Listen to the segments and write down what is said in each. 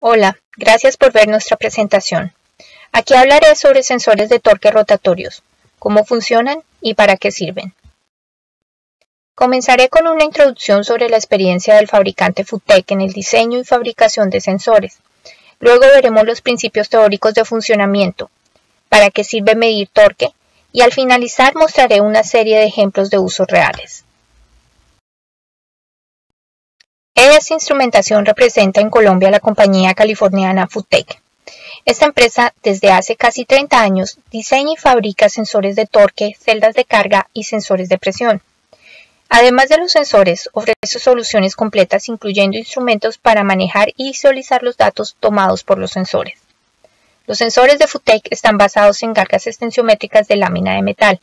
Hola, gracias por ver nuestra presentación. Aquí hablaré sobre sensores de torque rotatorios, cómo funcionan y para qué sirven. Comenzaré con una introducción sobre la experiencia del fabricante FUTEC en el diseño y fabricación de sensores. Luego veremos los principios teóricos de funcionamiento, para qué sirve medir torque y al finalizar mostraré una serie de ejemplos de usos reales. ES Instrumentación representa en Colombia la compañía californiana FUTEC. Esta empresa, desde hace casi 30 años, diseña y fabrica sensores de torque, celdas de carga y sensores de presión. Además de los sensores, ofrece soluciones completas incluyendo instrumentos para manejar y visualizar los datos tomados por los sensores. Los sensores de FUTEC están basados en cargas extensiométricas de lámina de metal.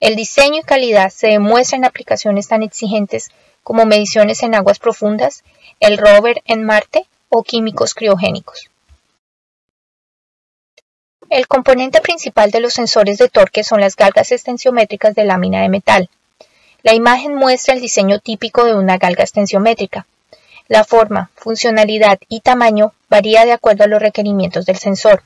El diseño y calidad se demuestra en aplicaciones tan exigentes como mediciones en aguas profundas, el rover en Marte o químicos criogénicos. El componente principal de los sensores de torque son las galgas extensiométricas de lámina de metal. La imagen muestra el diseño típico de una galga extensiométrica. La forma, funcionalidad y tamaño varía de acuerdo a los requerimientos del sensor.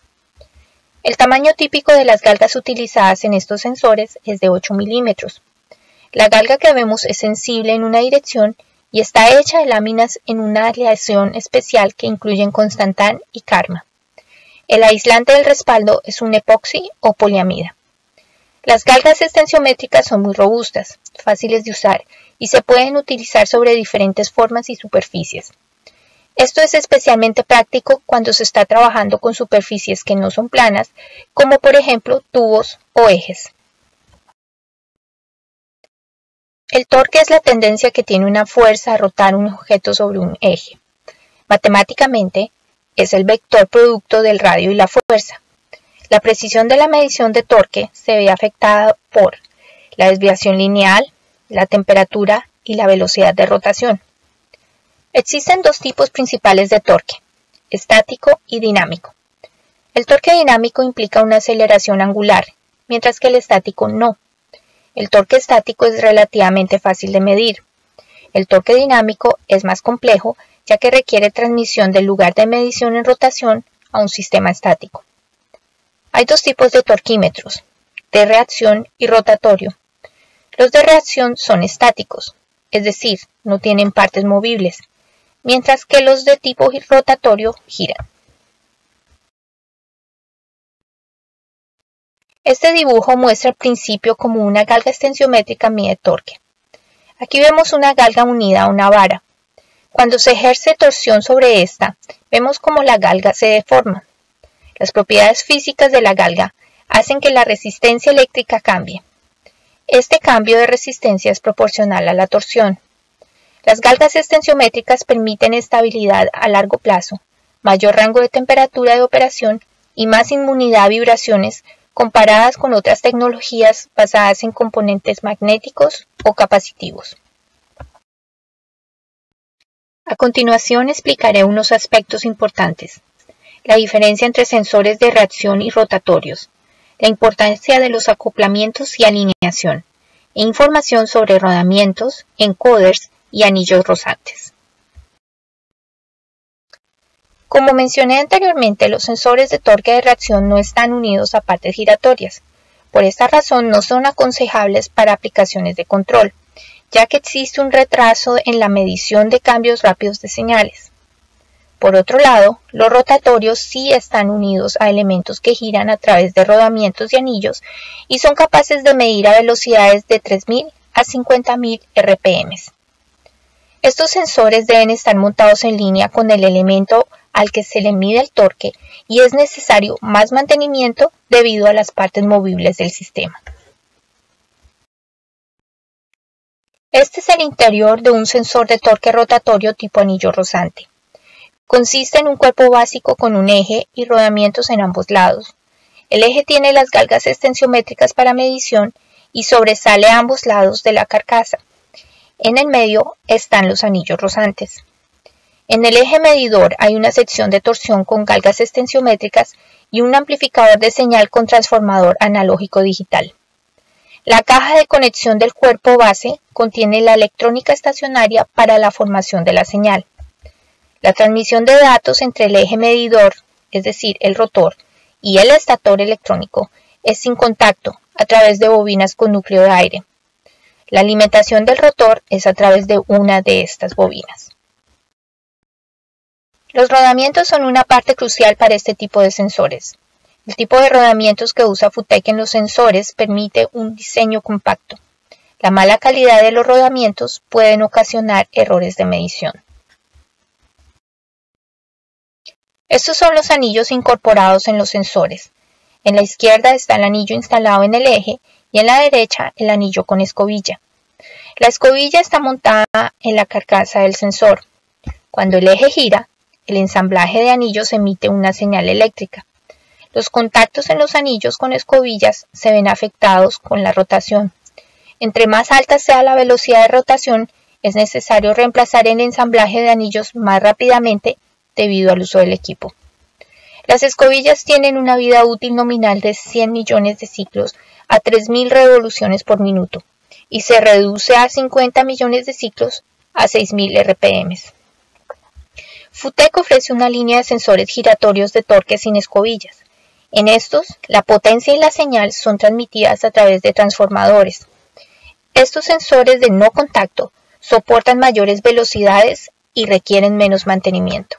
El tamaño típico de las galgas utilizadas en estos sensores es de 8 milímetros, la galga que vemos es sensible en una dirección y está hecha de láminas en una aleación especial que incluyen Constantan y Karma. El aislante del respaldo es un epoxi o poliamida. Las galgas extensiométricas son muy robustas, fáciles de usar y se pueden utilizar sobre diferentes formas y superficies. Esto es especialmente práctico cuando se está trabajando con superficies que no son planas, como por ejemplo tubos o ejes. El torque es la tendencia que tiene una fuerza a rotar un objeto sobre un eje. Matemáticamente, es el vector producto del radio y la fuerza. La precisión de la medición de torque se ve afectada por la desviación lineal, la temperatura y la velocidad de rotación. Existen dos tipos principales de torque, estático y dinámico. El torque dinámico implica una aceleración angular, mientras que el estático no. El torque estático es relativamente fácil de medir. El torque dinámico es más complejo ya que requiere transmisión del lugar de medición en rotación a un sistema estático. Hay dos tipos de torquímetros, de reacción y rotatorio. Los de reacción son estáticos, es decir, no tienen partes movibles, mientras que los de tipo rotatorio giran. Este dibujo muestra el principio como una galga extensiométrica mide torque. Aquí vemos una galga unida a una vara. Cuando se ejerce torsión sobre esta, vemos como la galga se deforma. Las propiedades físicas de la galga hacen que la resistencia eléctrica cambie. Este cambio de resistencia es proporcional a la torsión. Las galgas extensiométricas permiten estabilidad a largo plazo, mayor rango de temperatura de operación y más inmunidad a vibraciones comparadas con otras tecnologías basadas en componentes magnéticos o capacitivos. A continuación explicaré unos aspectos importantes. La diferencia entre sensores de reacción y rotatorios, la importancia de los acoplamientos y alineación, e información sobre rodamientos, encoders y anillos rosantes. Como mencioné anteriormente, los sensores de torque de reacción no están unidos a partes giratorias. Por esta razón no son aconsejables para aplicaciones de control, ya que existe un retraso en la medición de cambios rápidos de señales. Por otro lado, los rotatorios sí están unidos a elementos que giran a través de rodamientos y anillos y son capaces de medir a velocidades de 3.000 a 50.000 RPM. Estos sensores deben estar montados en línea con el elemento al que se le mide el torque y es necesario más mantenimiento debido a las partes movibles del sistema. Este es el interior de un sensor de torque rotatorio tipo anillo rozante. Consiste en un cuerpo básico con un eje y rodamientos en ambos lados. El eje tiene las galgas extensiométricas para medición y sobresale a ambos lados de la carcasa. En el medio están los anillos rozantes. En el eje medidor hay una sección de torsión con galgas extensiométricas y un amplificador de señal con transformador analógico digital. La caja de conexión del cuerpo base contiene la electrónica estacionaria para la formación de la señal. La transmisión de datos entre el eje medidor, es decir, el rotor, y el estator electrónico es sin contacto a través de bobinas con núcleo de aire. La alimentación del rotor es a través de una de estas bobinas. Los rodamientos son una parte crucial para este tipo de sensores. El tipo de rodamientos que usa FUTEC en los sensores permite un diseño compacto. La mala calidad de los rodamientos pueden ocasionar errores de medición. Estos son los anillos incorporados en los sensores. En la izquierda está el anillo instalado en el eje y en la derecha el anillo con escobilla. La escobilla está montada en la carcasa del sensor. Cuando el eje gira, el ensamblaje de anillos emite una señal eléctrica. Los contactos en los anillos con escobillas se ven afectados con la rotación. Entre más alta sea la velocidad de rotación, es necesario reemplazar el ensamblaje de anillos más rápidamente debido al uso del equipo. Las escobillas tienen una vida útil nominal de 100 millones de ciclos a 3.000 revoluciones por minuto y se reduce a 50 millones de ciclos a 6.000 RPM. FUTEC ofrece una línea de sensores giratorios de torque sin escobillas. En estos, la potencia y la señal son transmitidas a través de transformadores. Estos sensores de no contacto soportan mayores velocidades y requieren menos mantenimiento.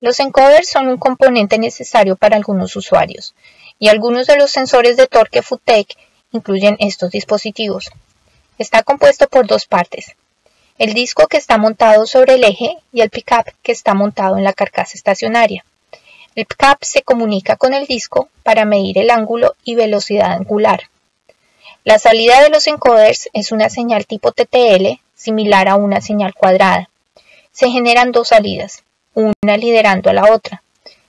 Los encoders son un componente necesario para algunos usuarios, y algunos de los sensores de torque FUTEC incluyen estos dispositivos. Está compuesto por dos partes, el disco que está montado sobre el eje y el pickup que está montado en la carcasa estacionaria. El pickup se comunica con el disco para medir el ángulo y velocidad angular. La salida de los encoders es una señal tipo TTL similar a una señal cuadrada. Se generan dos salidas, una liderando a la otra.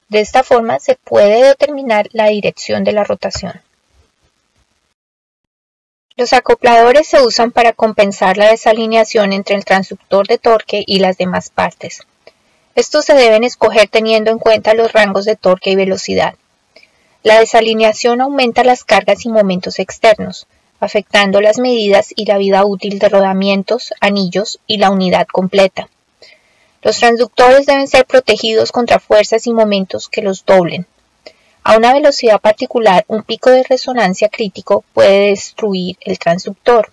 De esta forma se puede determinar la dirección de la rotación. Los acopladores se usan para compensar la desalineación entre el transductor de torque y las demás partes. Estos se deben escoger teniendo en cuenta los rangos de torque y velocidad. La desalineación aumenta las cargas y momentos externos, afectando las medidas y la vida útil de rodamientos, anillos y la unidad completa. Los transductores deben ser protegidos contra fuerzas y momentos que los doblen. A una velocidad particular, un pico de resonancia crítico puede destruir el transductor.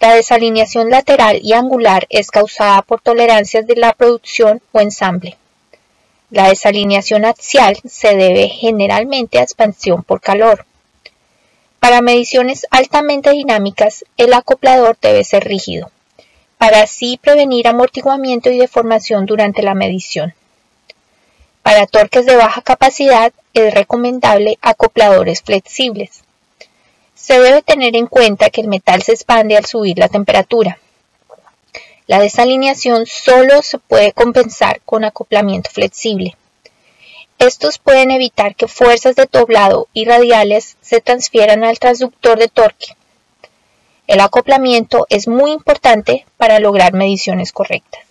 La desalineación lateral y angular es causada por tolerancias de la producción o ensamble. La desalineación axial se debe generalmente a expansión por calor. Para mediciones altamente dinámicas, el acoplador debe ser rígido para así prevenir amortiguamiento y deformación durante la medición. Para torques de baja capacidad es recomendable acopladores flexibles. Se debe tener en cuenta que el metal se expande al subir la temperatura. La desalineación solo se puede compensar con acoplamiento flexible. Estos pueden evitar que fuerzas de doblado y radiales se transfieran al transductor de torque el acoplamiento es muy importante para lograr mediciones correctas.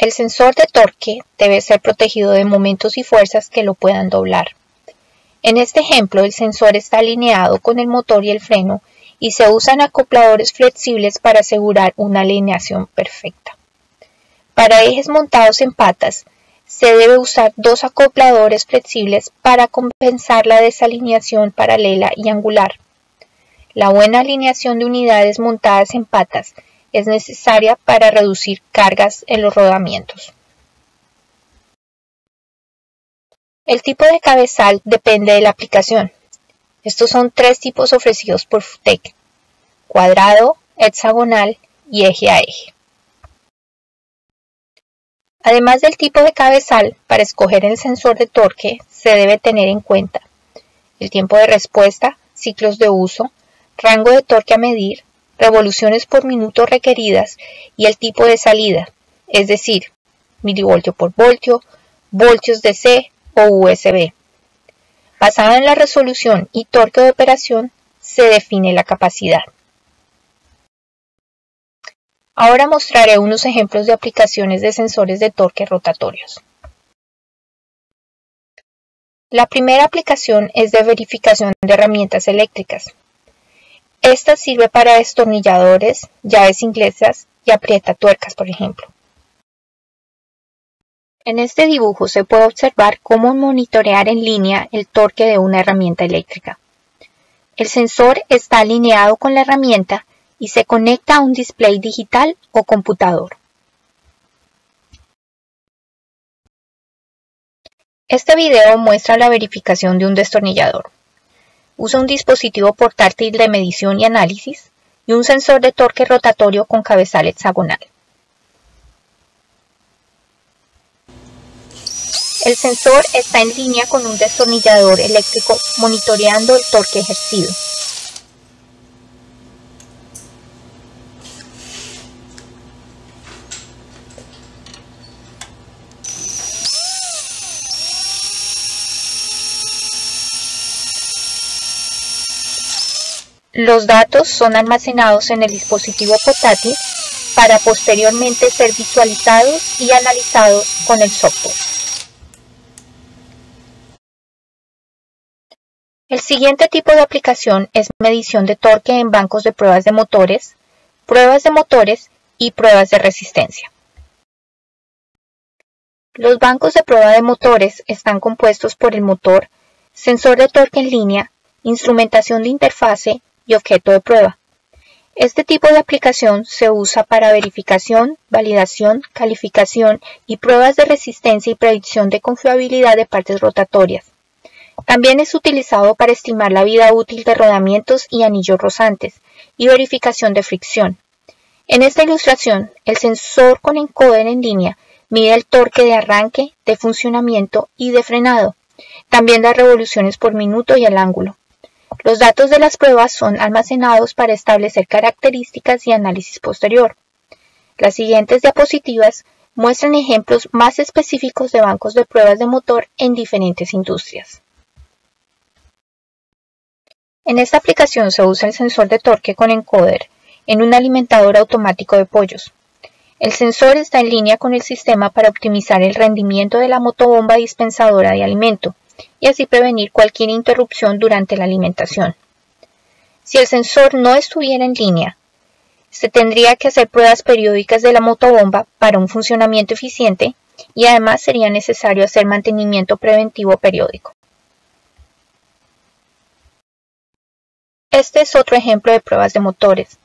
El sensor de torque debe ser protegido de momentos y fuerzas que lo puedan doblar. En este ejemplo, el sensor está alineado con el motor y el freno y se usan acopladores flexibles para asegurar una alineación perfecta. Para ejes montados en patas, se debe usar dos acopladores flexibles para compensar la desalineación paralela y angular. La buena alineación de unidades montadas en patas es necesaria para reducir cargas en los rodamientos. El tipo de cabezal depende de la aplicación. Estos son tres tipos ofrecidos por FUTEC, cuadrado, hexagonal y eje a eje. Además del tipo de cabezal, para escoger el sensor de torque se debe tener en cuenta el tiempo de respuesta, ciclos de uso, rango de torque a medir, revoluciones por minuto requeridas y el tipo de salida, es decir, milivoltio por voltio, voltios DC o USB. Basada en la resolución y torque de operación, se define la capacidad. Ahora mostraré unos ejemplos de aplicaciones de sensores de torque rotatorios. La primera aplicación es de verificación de herramientas eléctricas. Esta sirve para destornilladores, llaves inglesas y aprieta tuercas, por ejemplo. En este dibujo se puede observar cómo monitorear en línea el torque de una herramienta eléctrica. El sensor está alineado con la herramienta y se conecta a un display digital o computador. Este video muestra la verificación de un destornillador. Usa un dispositivo portátil de medición y análisis y un sensor de torque rotatorio con cabezal hexagonal. El sensor está en línea con un destornillador eléctrico monitoreando el torque ejercido. Los datos son almacenados en el dispositivo portátil para posteriormente ser visualizados y analizados con el software. El siguiente tipo de aplicación es medición de torque en bancos de pruebas de motores, pruebas de motores y pruebas de resistencia. Los bancos de prueba de motores están compuestos por el motor, sensor de torque en línea, instrumentación de interfase objeto de prueba. Este tipo de aplicación se usa para verificación, validación, calificación y pruebas de resistencia y predicción de confiabilidad de partes rotatorias. También es utilizado para estimar la vida útil de rodamientos y anillos rozantes y verificación de fricción. En esta ilustración, el sensor con encoder en línea mide el torque de arranque, de funcionamiento y de frenado, también las revoluciones por minuto y el ángulo. Los datos de las pruebas son almacenados para establecer características y análisis posterior. Las siguientes diapositivas muestran ejemplos más específicos de bancos de pruebas de motor en diferentes industrias. En esta aplicación se usa el sensor de torque con encoder en un alimentador automático de pollos. El sensor está en línea con el sistema para optimizar el rendimiento de la motobomba dispensadora de alimento, y así prevenir cualquier interrupción durante la alimentación. Si el sensor no estuviera en línea, se tendría que hacer pruebas periódicas de la motobomba para un funcionamiento eficiente y además sería necesario hacer mantenimiento preventivo periódico. Este es otro ejemplo de pruebas de motores.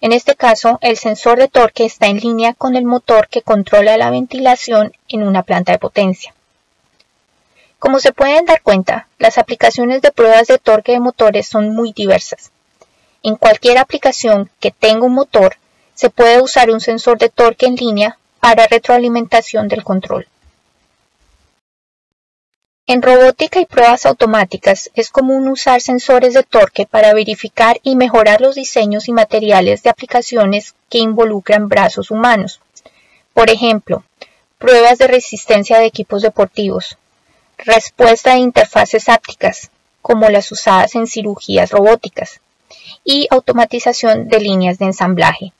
En este caso, el sensor de torque está en línea con el motor que controla la ventilación en una planta de potencia. Como se pueden dar cuenta, las aplicaciones de pruebas de torque de motores son muy diversas. En cualquier aplicación que tenga un motor, se puede usar un sensor de torque en línea para retroalimentación del control. En robótica y pruebas automáticas es común usar sensores de torque para verificar y mejorar los diseños y materiales de aplicaciones que involucran brazos humanos. Por ejemplo, pruebas de resistencia de equipos deportivos, respuesta de interfaces ápticas, como las usadas en cirugías robóticas, y automatización de líneas de ensamblaje.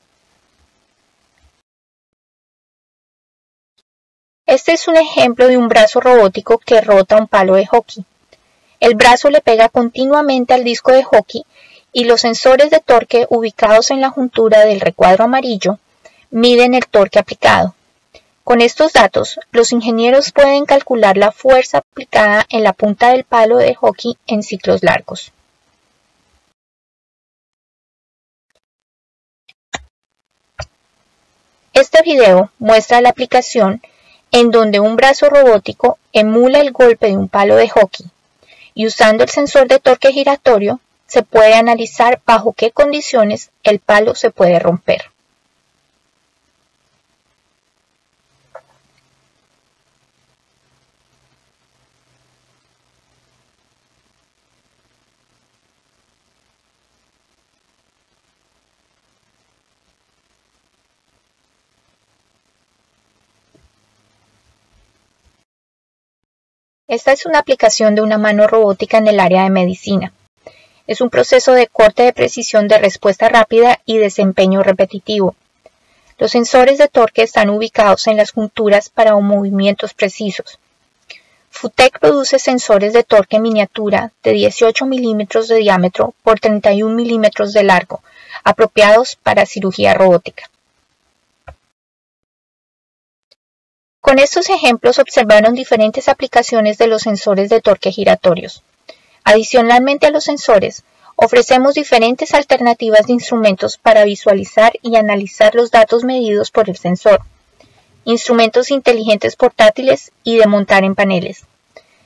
Este es un ejemplo de un brazo robótico que rota un palo de hockey. El brazo le pega continuamente al disco de hockey y los sensores de torque ubicados en la juntura del recuadro amarillo miden el torque aplicado. Con estos datos, los ingenieros pueden calcular la fuerza aplicada en la punta del palo de hockey en ciclos largos. Este video muestra la aplicación en donde un brazo robótico emula el golpe de un palo de hockey y usando el sensor de torque giratorio se puede analizar bajo qué condiciones el palo se puede romper. Esta es una aplicación de una mano robótica en el área de medicina. Es un proceso de corte de precisión de respuesta rápida y desempeño repetitivo. Los sensores de torque están ubicados en las junturas para movimientos precisos. FUTEC produce sensores de torque miniatura de 18 milímetros de diámetro por 31 milímetros de largo, apropiados para cirugía robótica. Con estos ejemplos observaron diferentes aplicaciones de los sensores de torque giratorios. Adicionalmente a los sensores, ofrecemos diferentes alternativas de instrumentos para visualizar y analizar los datos medidos por el sensor, instrumentos inteligentes portátiles y de montar en paneles.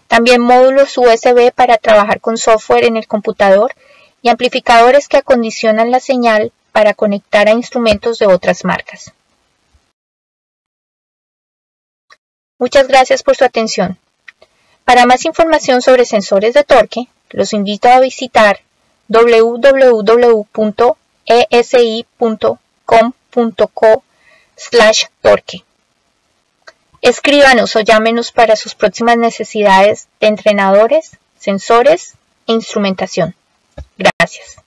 También módulos USB para trabajar con software en el computador y amplificadores que acondicionan la señal para conectar a instrumentos de otras marcas. Muchas gracias por su atención. Para más información sobre sensores de torque, los invito a visitar www.esi.com.co torque. Escríbanos o llámenos para sus próximas necesidades de entrenadores, sensores e instrumentación. Gracias.